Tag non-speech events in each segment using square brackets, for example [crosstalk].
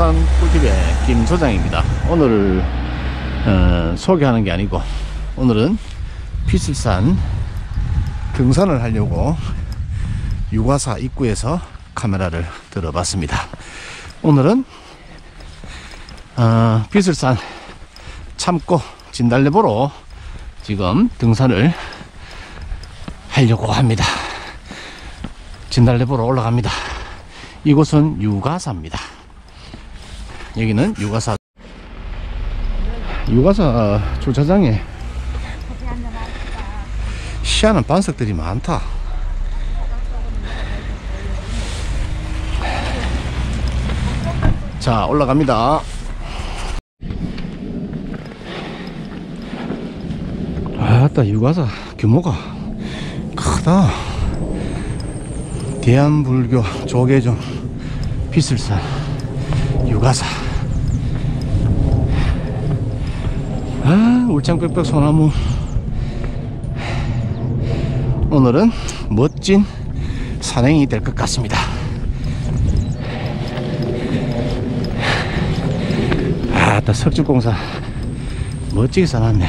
부산 꿀팁의 김 소장입니다. 오늘 어, 소개하는 게 아니고 오늘은 피슬산 등산을 하려고 유과사 입구에서 카메라를 들어봤습니다. 오늘은 어, 피슬산 참고 진달래 보러 지금 등산을 하려고 합니다. 진달래 보러 올라갑니다. 이곳은 유가사입니다. 여기는 유가사 유가사 주차장에 희한한 반석들이 많다. 자, 올라갑니다. 아따, 유가사 규모가 크다. 대한불교 조계종 피슬산 유가사. 아 울창빽빽 소나무. 오늘은 멋진 산행이 될 것 같습니다. 아따 석주공사. 멋지게 써놨네.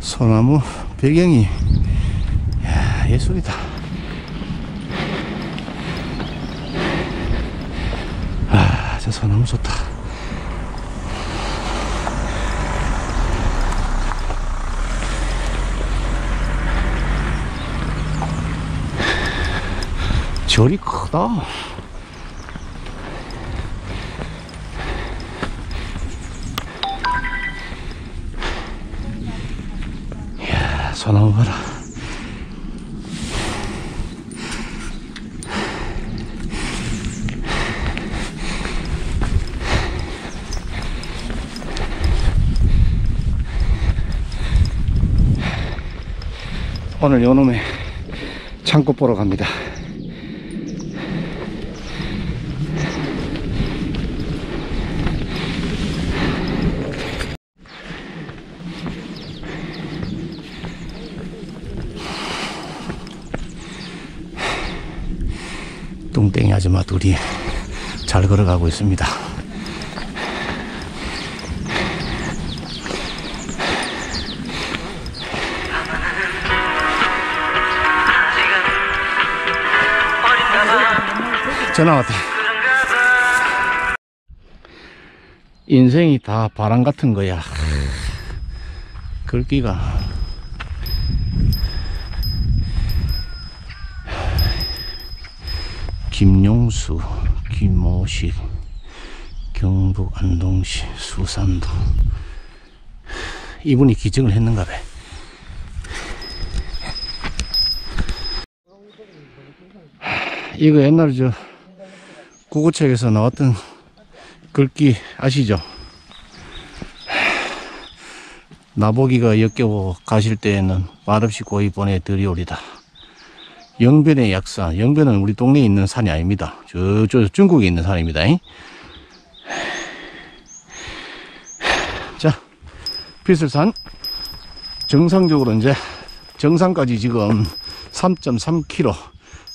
소나무 배경이 야, 예술이다. 아, 저 소나무 좋다. 절이 크다. 이야, 소나무 봐라. 오늘 요놈의 창고 보러 갑니다. 뚱땡이 아줌마 둘이 잘 걸어가고 있습니다. 전화 왔다. 인생이 다 바람 같은 거야. 글귀가 김용수, 김모식, 경북 안동시 수산도 이분이 기증을 했는가 봐. 이거 옛날에 저 구구책에서 나왔던 글귀 아시죠? 나보기가 역겨워 가실 때에는 말없이 고이 보내 드리오리다. 영변의 약산. 영변은 우리 동네에 있는 산이 아닙니다. 저쪽 중국에 있는 산입니다. 자, 피슬산 정상적으로 이제 정상까지 지금 3.3km,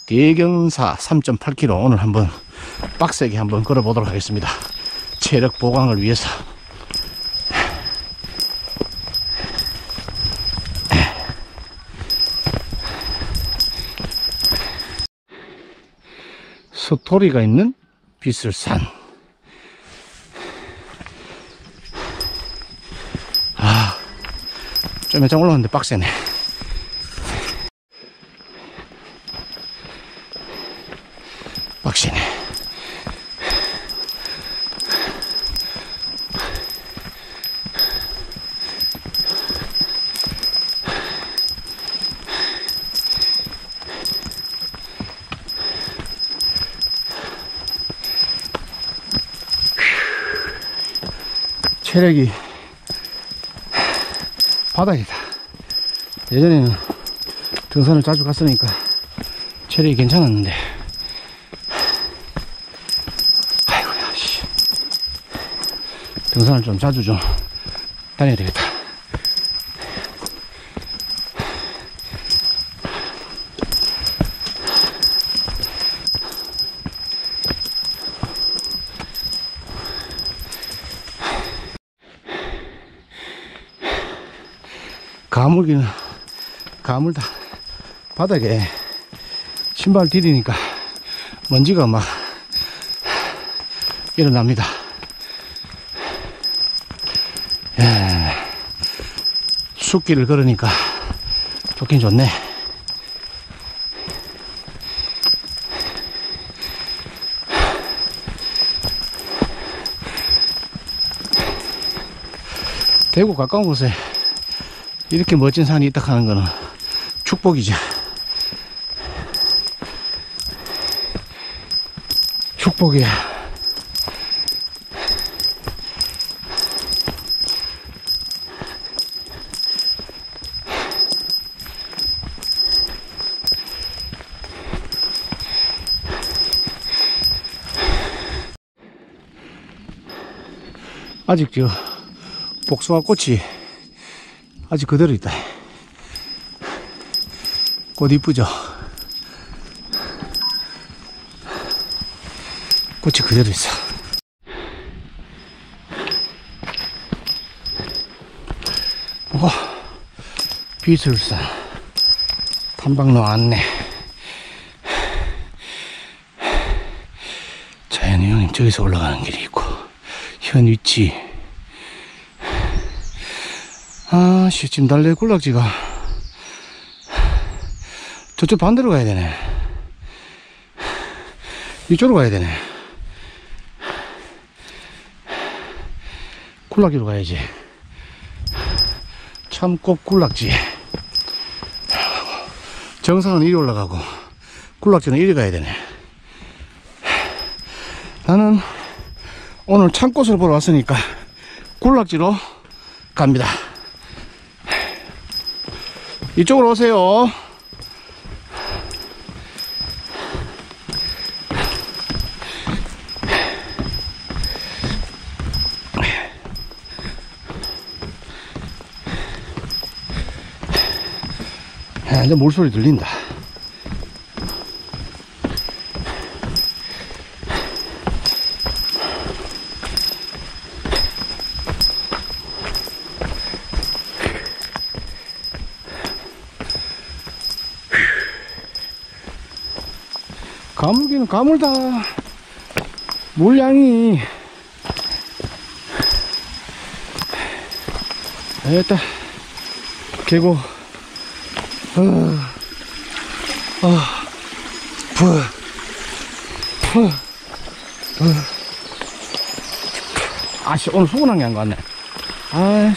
대경사 3.8km 오늘 한번 빡세게 한번 걸어보도록 하겠습니다. 체력 보강을 위해서. 스토리가 있는 비슬산. 아, 좀 이상 올라왔는데 빡세네. 빡세네. 체력이 바닥이다. 예전에는 등산을 자주 갔으니까 체력이 괜찮았는데. 아이고야, 씨. 등산을 좀 자주 좀 다녀야 되겠다. 가물기는 가물 다 바닥에 신발 디디니까 먼지가 막 일어납니다. 예, 숲길을 걸으니까 좋긴 좋네. 대구 가까운 곳에 이렇게 멋진 산이 있다 하는 거는 축복이죠. 축복이야. 아직 저 복숭아 꽃이 아직 그대로 있다. 꽃 이쁘죠? 꽃이 그대로 있어. 오, 비술산 탐방로 안내. 자연의 형님 저기서 올라가는 길이 있고 현 위치 아 씨 지금 달래 굴락지가 저쪽 반대로 가야 되네. 이쪽으로 가야 되네. 굴락지로 가야지. 참꽃 굴락지. 정상은 이리 올라가고 굴락지는 이리 가야 되네. 나는 오늘 참꽃을 보러 왔으니까 굴락지로 갑니다. 이쪽으로 오세요 이제 물소리 들린다. 가물기는 가물다. 물량이. 됐다. 계곡. 아씨, 오늘 수건한 게 안 갔네. 아이.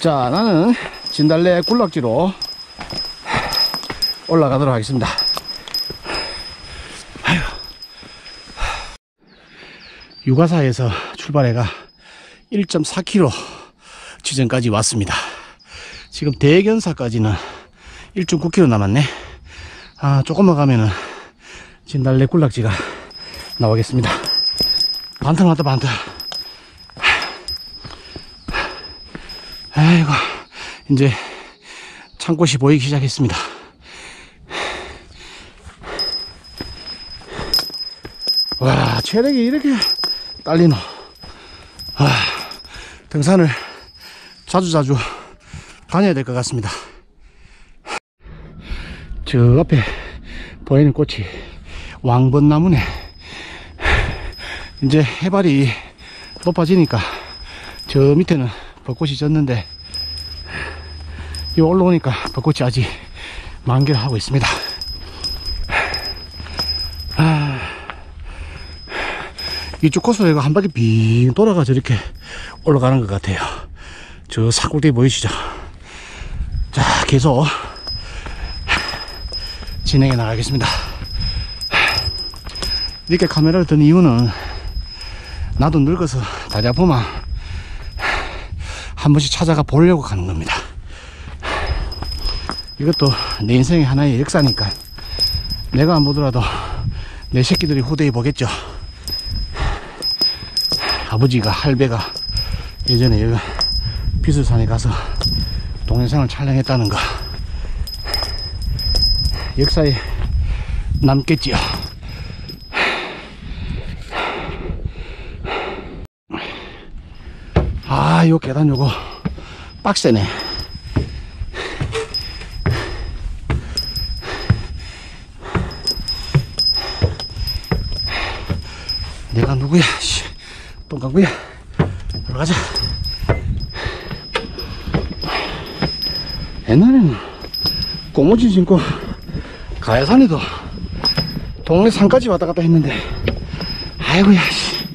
자, 나는 진달래 굴락지로 올라가도록 하겠습니다. 아휴. 육아사에서 출발해가 1.4km 지점까지 왔습니다. 지금 대견사까지는 1.9km 남았네. 아, 조금만 가면은 진달래 굴락지가 나오겠습니다. 반탄 왔다, 반탄. 아이고, 이제 창꽃이 보이기 시작했습니다. 와, 체력이 이렇게 딸리노. 아, 등산을 자주자주 다녀야 될 것 같습니다. 저 앞에 보이는 꽃이 왕벚나무네. 이제 해발이 높아지니까 저 밑에는 벚꽃이 졌는데 이 올라오니까 벚꽃이 아직 만개를 하고 있습니다. 아, 이쪽 코스로 한 바퀴 빙 돌아가 저렇게 올라가는 것 같아요. 저 사골대 보이시죠? 자, 계속 진행해 나가겠습니다. 이렇게 카메라를 든 이유는 나도 늙어서 다리 아프면 한 번씩 찾아가 보려고 가는 겁니다. 이것도 내 인생의 하나의 역사니까 내가 안 보더라도 내 새끼들이 후대에 보겠죠. 아버지가 할배가 예전에 여기 비수산에 가서 동영상을 촬영했다는 거 역사에 남겠지요. 아 아, 요 계단 요거 빡세네. 내가 누구야? 씨, 똥강구야. 올라가자. 옛날에는 고무줄 신고 가야산에도 동네 산까지 왔다 갔다 했는데 아이고야 씨.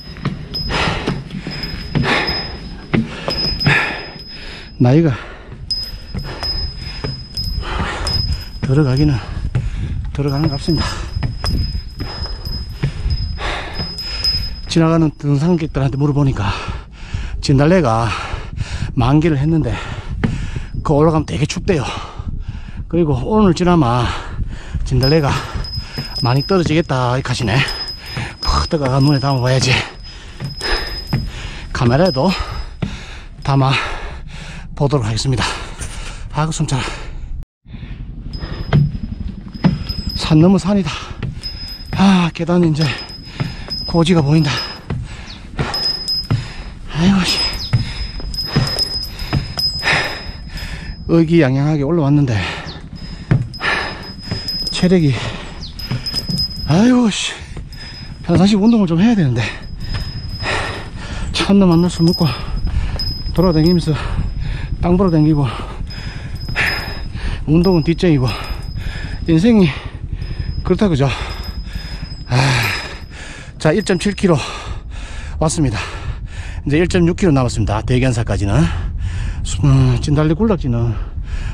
나이가 들어가기는 들어가는 것 같습니다 지나가는 등산객들한테 물어보니까 진달래가 만기를 했는데 그 올라가면 되게 춥대요. 그리고 오늘 지나마 진달래가 많이 떨어지겠다 이 하시네. 푹 들어가 눈에 담아봐야지. 카메라에도 담아 보도록 하겠습니다. 아그 숨차라. 산 넘어 산이다. 아 계단이 이제 고지가 보인다. 아이고 씨 의기양양하게 올라왔는데 체력이 아이고 씨. 평상시 운동을 좀 해야 되는데 참나 만날 술 먹고 돌아다니면서 땅 보러 다니고 운동은 뒷정이고 인생이 그렇다 그죠? 아, 자 1.7km 왔습니다. 이제 1.6km 남았습니다. 대견사까지는 음, 진달래 굴락지는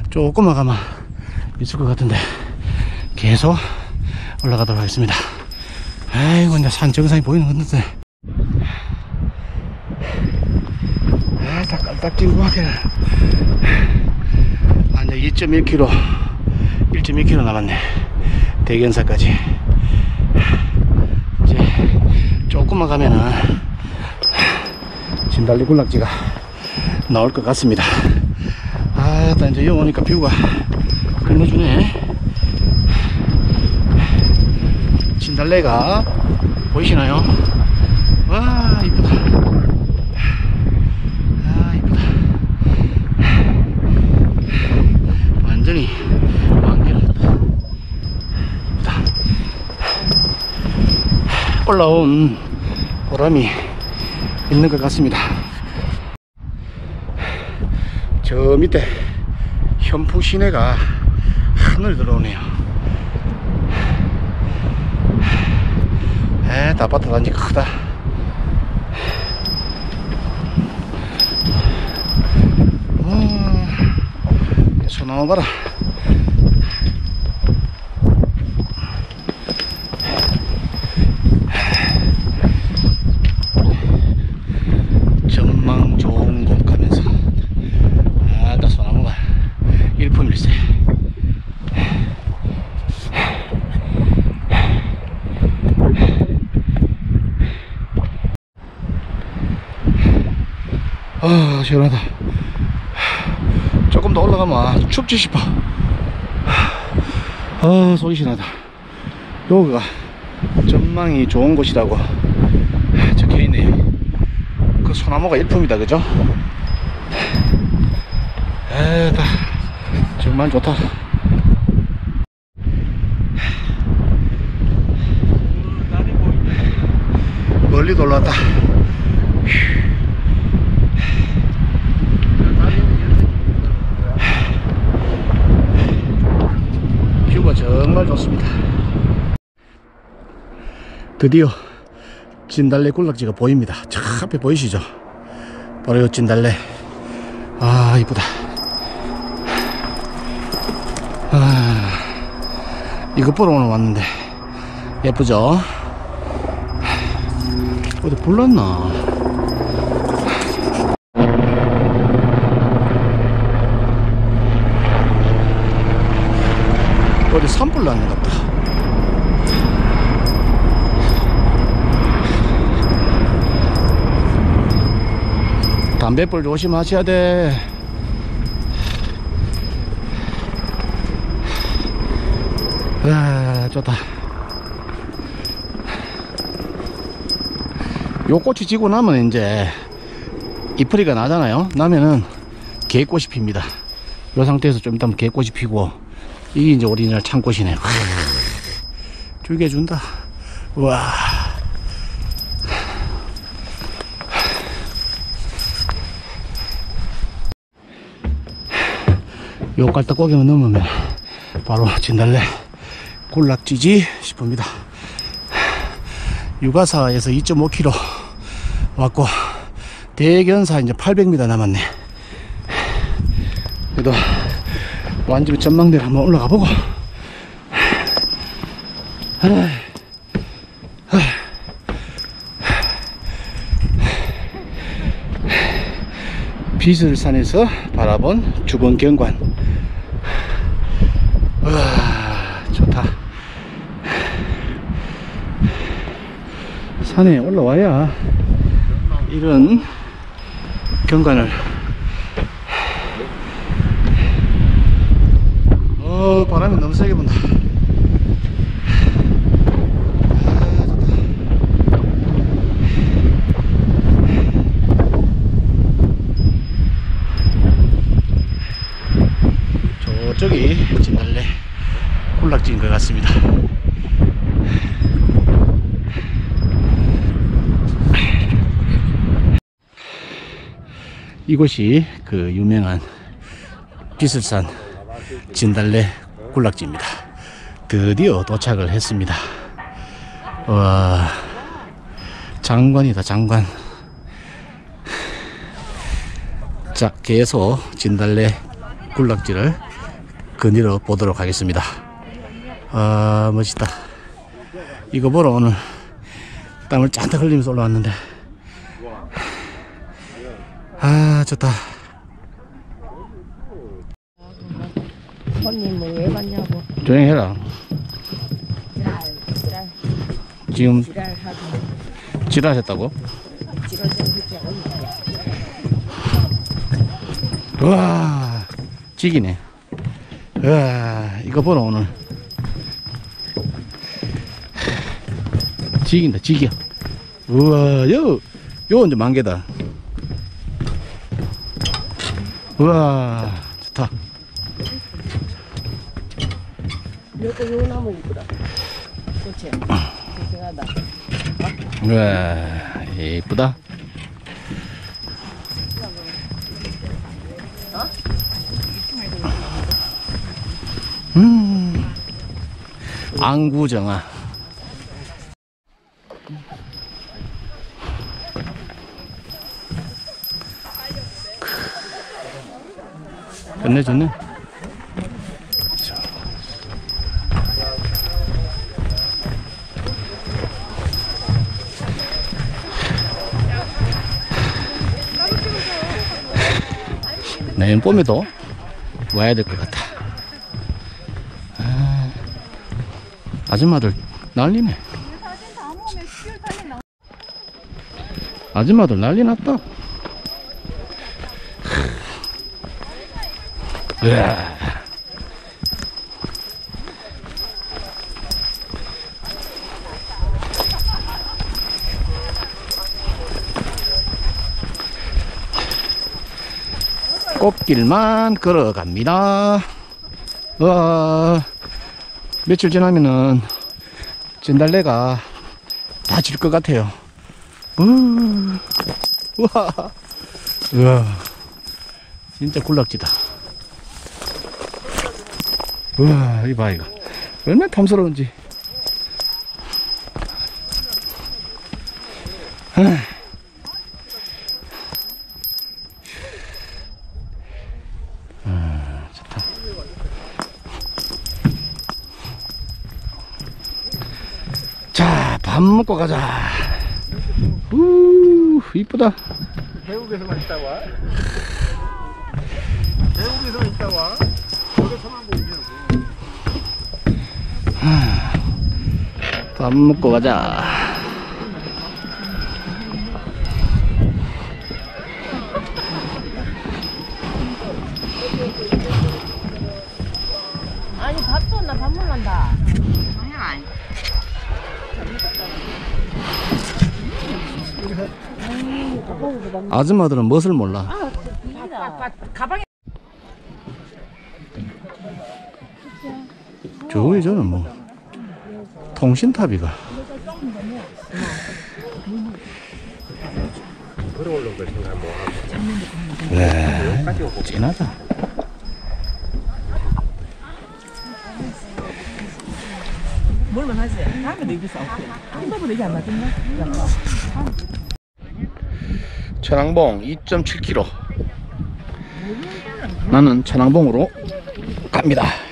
조금만 가면 있을 것 같은데 계속 올라가도록 하겠습니다. 아이고 이제 산 정상이 보이는 건데. 아다 깔딱진구하게 아 이제 2.1km 1.2km 남았네. 대견사까지. 이제 조금만 가면은 진달래 굴락지가 나올 것 같습니다. 아 이제 여기 오니까 뷰가 끝내주네. 진달래가 보이시나요? 와 이쁘다. 아 이쁘다. 완전히 만개를 했다. 이쁘다. 올라온 보람이 있는 것 같습니다 저 밑에 현풍 시내가 하늘 들어오네요. 에 아파트 단지 크다. 어, 소나무 봐라 전망 좋은 곳 가면서 아따 소나무가 일품일세 아 시원하다. 조금 더 올라가면 춥지 싶어. 아 속이 시원하다. 여기가 전망이 좋은 곳이라고 적혀있네요. 그 소나무가 일품이다 그죠? 에다 정말 좋다. 멀리 올라왔다 뷰가 좋습니다. 드디어 진달래 굴락지가 보입니다. 저 앞에 보이시죠? 바로 요 진달래. 아 이쁘다. 아 이것 보러 오늘 왔는데 예쁘죠? 어디 불났나 어디 산불 났는 것 같다 담배불 조심하셔야 돼. 아, 좋다. 요 꽃이 지고 나면 이제 이풀이가 나잖아요. 나면은 개꽃이 핍니다. 이 상태에서 좀 이따 개꽃이 피고 이게 이제 오리지널 참꽃이네. 죽여준다. 와. 요 깔딱고기만 넘으면 바로 진달래 굴락지지 싶습니다. 육아사에서 2.5km 왔고 대견사 이제 800m 남았네. 그래도 완전 전망대를 한번 올라가 보고. 비슬산에서 바라본 주변 경관. 와, 좋다. 산에 올라와야 이런 경관을 어 바람이 너무 세게 좋다. 저쪽이 진달래 군락지인 것 같습니다 이곳이 그 유명한 비슬산 진달래 굴락지입니다. 드디어 도착을 했습니다. 와, 장관이다, 장관. 자, 계속 진달래 굴락지를 거닐어 보도록 하겠습니다. 아, 멋있다. 이거 보러 오늘 땀을 잔뜩 흘리면서 올라왔는데. 아, 좋다. 손님을 왜 받냐고 조용히 해라. 지금 지랄하셨다고? 좀 와, 지기네. 와, 이거 보라, 오늘. 지긴다, 지겨. 우와, 요, 요 이제 만개다. 우와, 이것도 요 나무 이쁘다 그치 고생하다 우와, 이쁘다. 음, 안구정아. 끝내줬네. 내년 봄에도 와야 될 것 같아. 아, 아줌마들 난리네. 아줌마들 난리 났다. 으아. 꽃 길만 걸어갑니다. 와, 며칠 지나면은 진달래가 다 질 것 같아요. 우, 와, 우와, 진짜 굴락지다. 우와, 이봐, 이거. 얼마나 탐스러운지. 아. 자, 밥 먹고 가자. 우, 이쁘다. 태국에서만 있다 와? 태국에서만 있다 와? 어디서만 보이냐고 밥 먹고 가자. 아줌마들은 멋을 몰라. 가방에 저기 저는 뭐 통신탑이가 네, 진하다. 뭘만 하지? 다음에 내기 싸울게. 한번도 내기 안 맞던가? 천왕봉 2.7km. 나는 천왕봉으로 갑니다.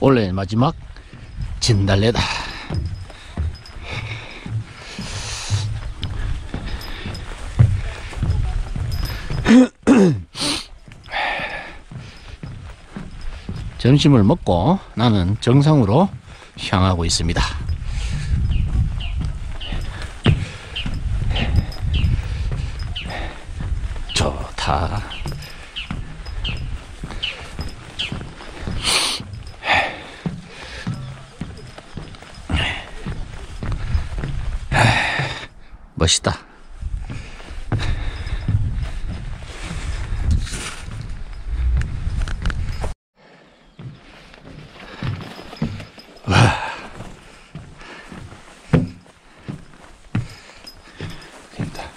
올해 마지막 진달래다. [clears throat] 점심을 먹고 나는 정상으로 향하고 있습니다. 멋있다. 됩니다.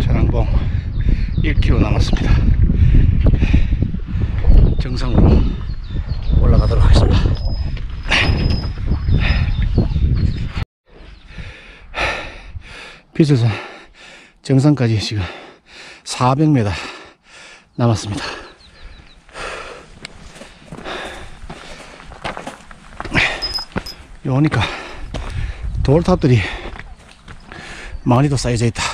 천왕봉 1km 남았습니다. 정상으로 올라가도록 하겠습니다. 비서산 정상까지 지금 400m 남았습니다. 오니까 돌탑들이 많이도 쌓여져 있다.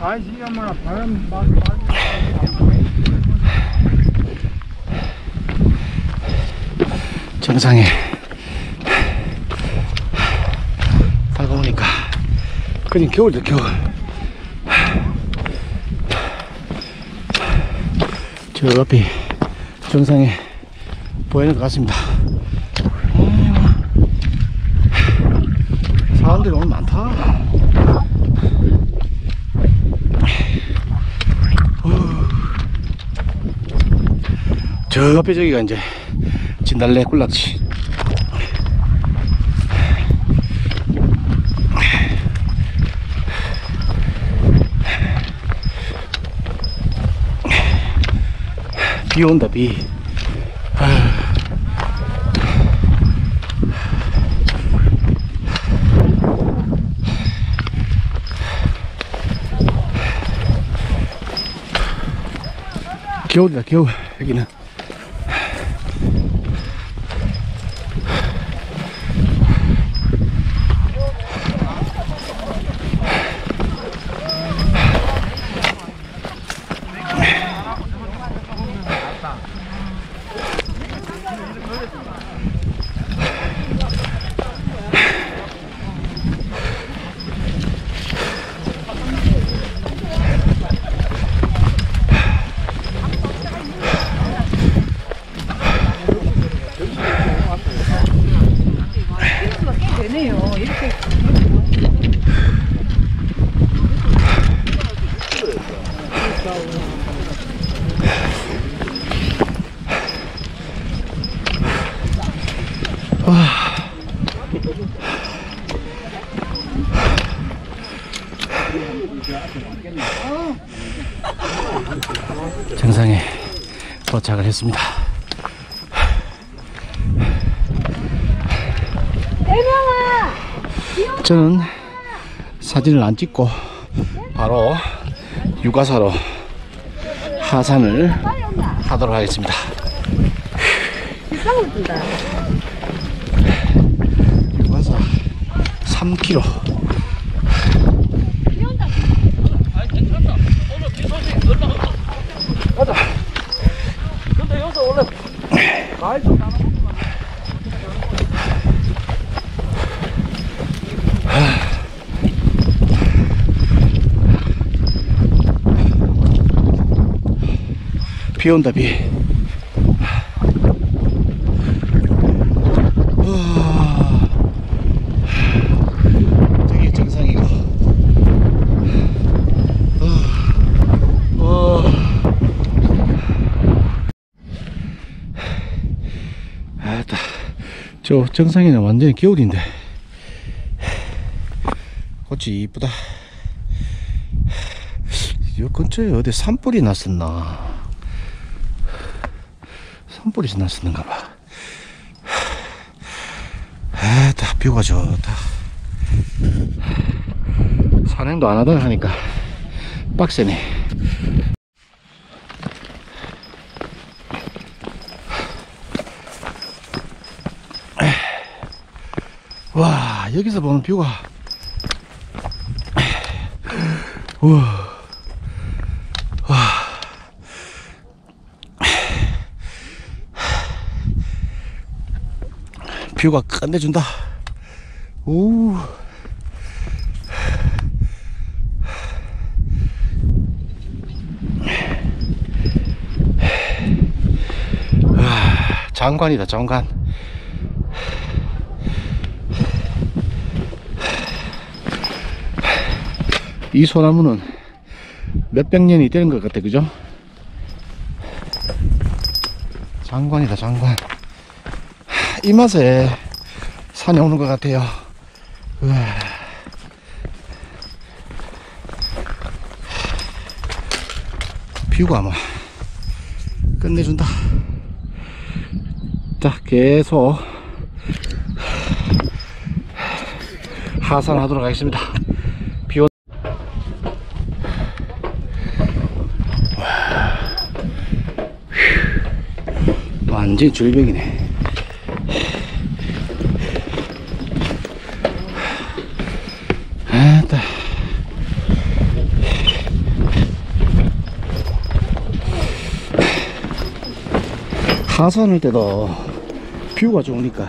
아이씨 엄마나 바람 막 막- 정상에 다가오니까 그냥 겨울도 겨울. 저 앞이 정상에 보이는 것 같습니다. 사람들이 오늘 많다. 저 앞에 저기가 이제 진달래 꿀락지 비 온다 비. 겨울이다 겨울. 여기는 도착을 했습니다. 저는 사진을 안 찍고 바로 육아사로 하산을 하도록 하겠습니다. 육아사 3km. 근데 여기서 원래 과일 좀 나눠 비 온다 비. 우와. 저기 정상이고. 어. 어. 아따, 저 정상에는 완전히 겨울인데. 꽃이 이쁘다. 이 근처에 어디 산불이 났었나? 산불이 났었는가 봐. 아따, 뷰가 좋다. 산행도 안 하다 하니까 빡세네. 와, 여기서 보는 뷰가. 우와. 뷰가 끝내준다. 오. 아, 장관이다, 장관. 이 소나무는 몇백 년이 되는 것 같아, 그죠? 장관이다, 장관. 이 맛에 산에 오는 것 같아요. 우와. 뷰가 뭐 끝내준다. 자, 계속 하산하도록 하겠습니다. 비 오... 완전 절벽이네. 아따. 하산할 때도 뷰가 좋으니까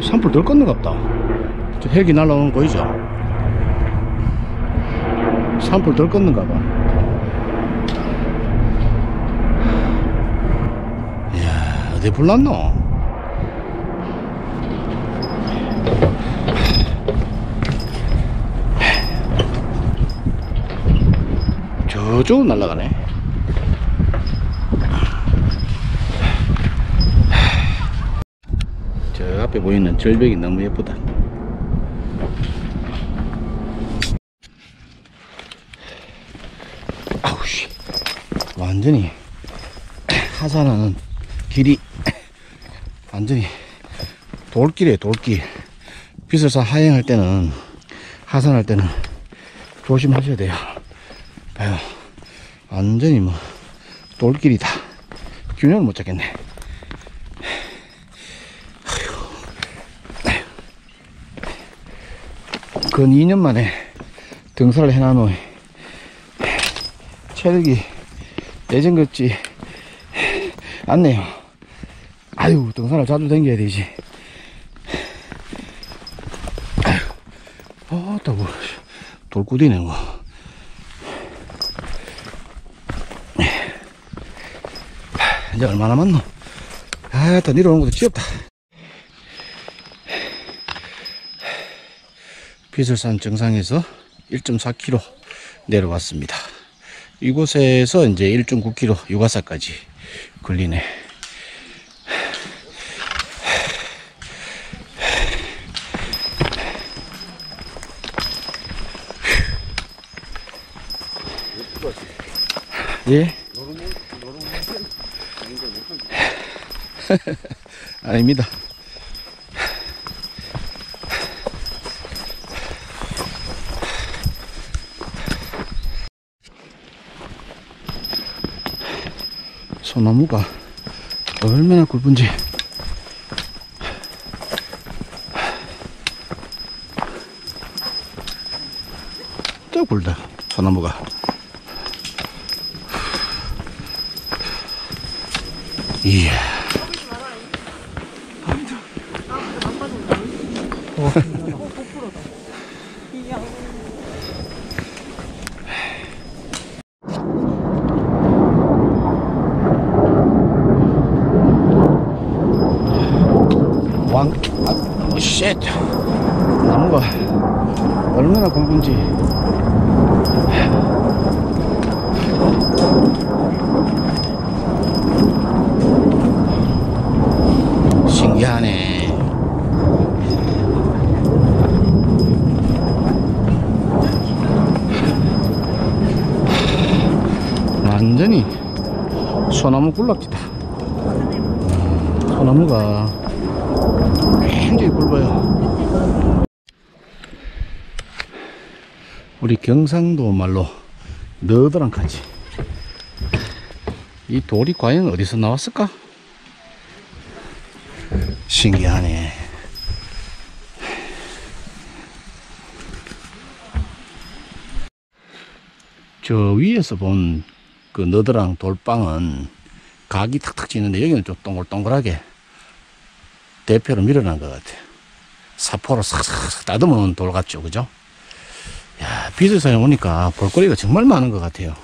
산불 덜 껐는 갑다. 저 헬기 날라오는 거 보이죠? 산불 덜 껐는가 봐. 어디 불났노? 저쪽은 날아가네. 저 앞에 보이는 절벽이 너무 예쁘다. 완전히 하산하는 길이 완전히 돌길이에요, 돌길. 비설사 하행할 때는, 하산할 때는 조심하셔야 돼요. 봐요. 완전히 뭐, 돌길이다. 균형을 못 잡겠네. 근 2년 만에 등산을 해놔놓은 체력이 예전 같지 않네요. 아유, 등산을 자주 다녀야 되지. 아유, 어, 또 뭐, 돌구디네, 뭐. 이제 얼마 남았노? 아, 또 내려오는 것도 지겹다. 비설산 정상에서 1.4km 내려왔습니다. 이곳에서 이제 1.9km 유가사까지 걸리네. 예? [laughs] 아닙니다. 소나무가 얼마나 굵은지 또 굵다 소나무가 이야 왕, 아, 쉣. 굴락지다. 소나무가 굉장히 굵어요. 우리 경상도 말로 너드랑 같이 이 돌이 과연 어디서 나왔을까? 신기하네. 저 위에서 본 그 너드랑 돌빵은 각이 탁탁 지는데 여기는 좀 동글동글하게 대표로 밀어난 것 같아. 사포로 싹싹 따듬은 돌 같죠, 그죠? 야, 비설산에 오니까 볼거리가 정말 많은 것 같아요.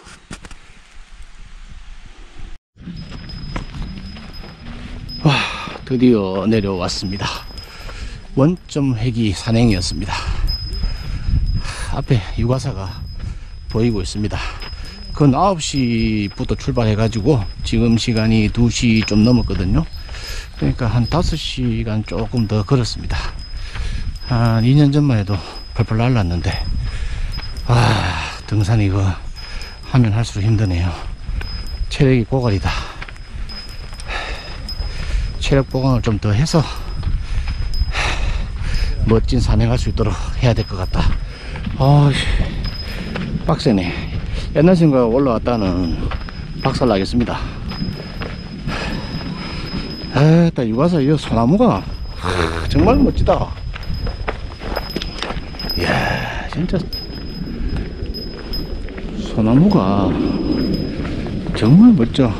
와, 드디어 내려왔습니다. 원점 회기 산행이었습니다. 앞에 유가사가 보이고 있습니다. 근 9시부터 출발해가지고 지금 시간이 2시 좀 넘었거든요. 그러니까 한 5시간 조금 더 걸었습니다. 한 2년 전만 해도 펄펄 날랐는데, 아, 등산 이거 하면 할수록 힘드네요. 체력이 고갈이다. 체력 보강을 좀 더 해서 멋진 산행할 수 있도록 해야 될 것 같다. 아, 빡세네. 옛날 생각 올라왔다는 박살 나겠습니다. 아따 유가사 이 소나무가 하, 정말 멋지다. 이야 진짜 소나무가 정말 멋져.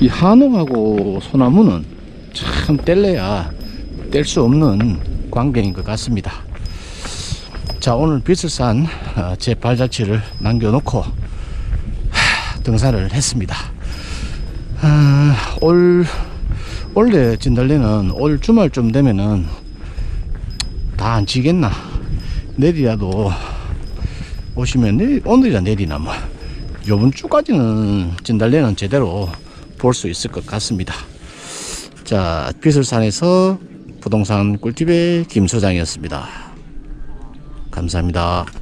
이 한옥하고 소나무는 참 뗄래야 뗄 수 없는 광경인 것 같습니다. 자 오늘 비슬산 어, 제 발자취를 남겨놓고 하, 등산을 했습니다. 아, 올 원래 진달래는 올 주말쯤 되면은 다 안 지겠나? 내리라도 오시면 내일, 오늘이라 내리나 뭐. 요번 주까지는 진달래는 제대로 볼 수 있을 것 같습니다. 자 비설산에서 부동산 꿀팁의 김 소장이었습니다. 감사합니다